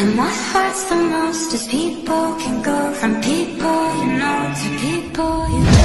And what hurts the most is people can go from people you know to people you know.